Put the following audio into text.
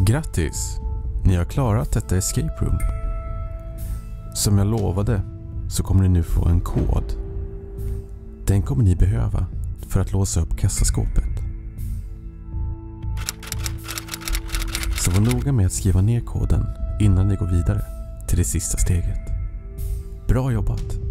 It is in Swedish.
Grattis! Ni har klarat detta escape room. Som jag lovade så kommer ni nu få en kod. Den kommer ni behöva för att låsa upp kassaskåpet. Så var noga med att skriva ner koden innan ni går vidare till det sista steget. Bra jobbat!